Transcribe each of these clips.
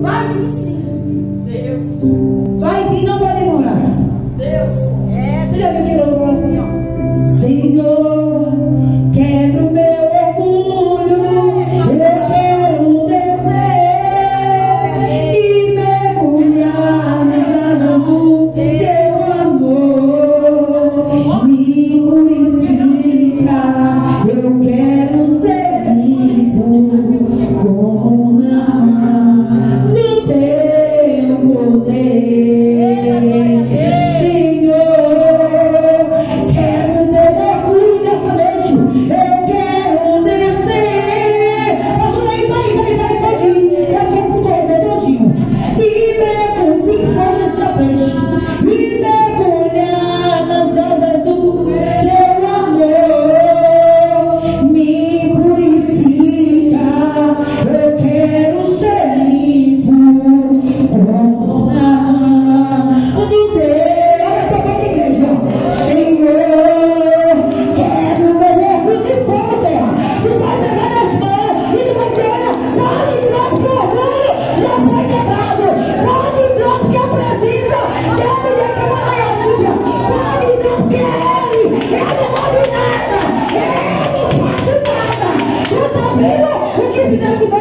Vai vir sim, Deus. Vai salvation. Eu não faço nada. Eu não faço nada. Eu também não. O que fizer com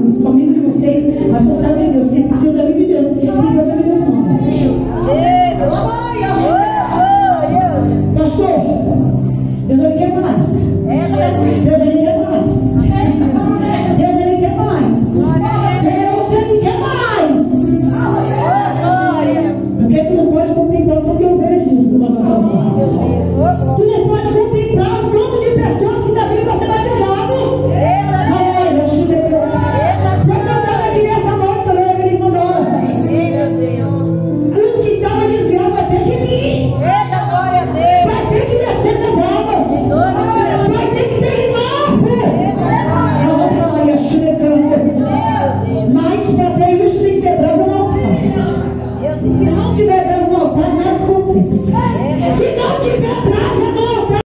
Santo. Somente de vocês, pastor sabe de Deus. Porque esse Deus é vivo de Deus. E Deus é Deus manda. Pastor, Deus não quer mais. É, Deus ele Não tiver dando no boa, não acontece.